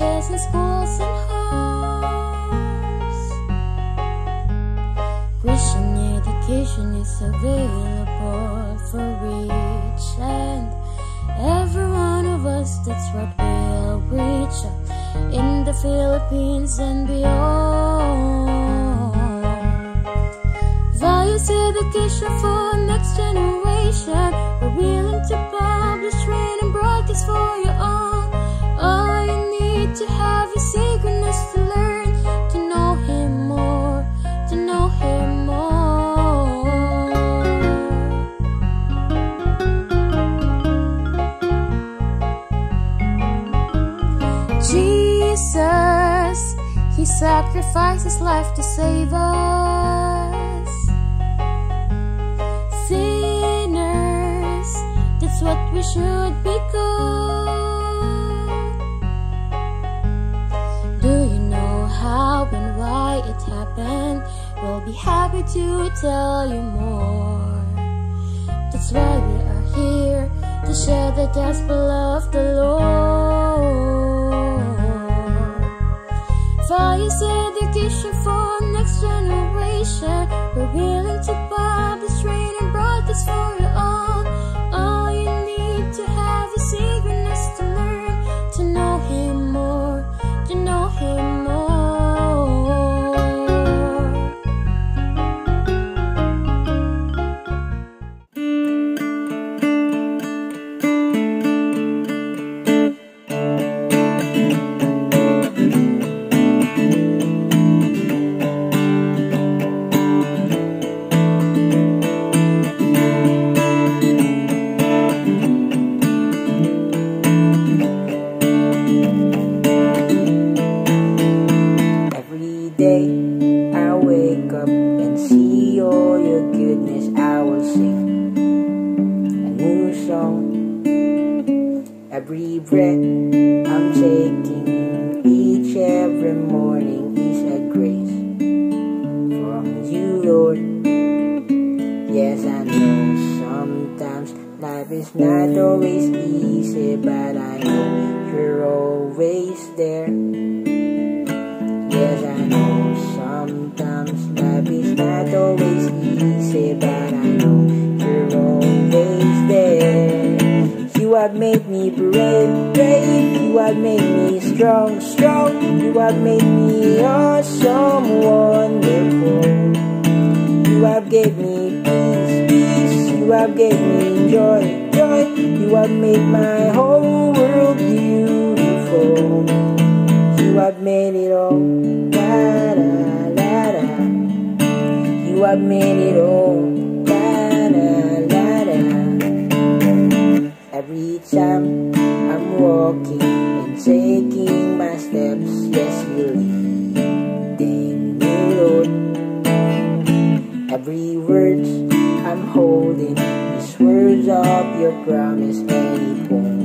churches and schools and homes. Christian education is available for each and every one of us. That's what we'll reach in the Philippines and beyond. Values education for next generation. Jesus, He sacrificed His life to save us. Sinners, that's what we should become. Do you know how and why it happened? We'll be happy to tell you more. That's why we are here to share the gospel of the Lord. Education for next generation. We're willing to publish, read, and broadcast for all. All Every breath I'm taking, each every morning is a grace from you, Lord. Yes, I know sometimes life is not always easy, but I know you're always there. Have made me brave, brave. You have made me strong, strong. You have made me awesome, wonderful. You have gave me peace, peace. You have gave me joy, joy. You have made my whole world beautiful. You have made it all. La da la da. You have made it all. Yes, you're leading. Every word I'm holding is words of your promise, won't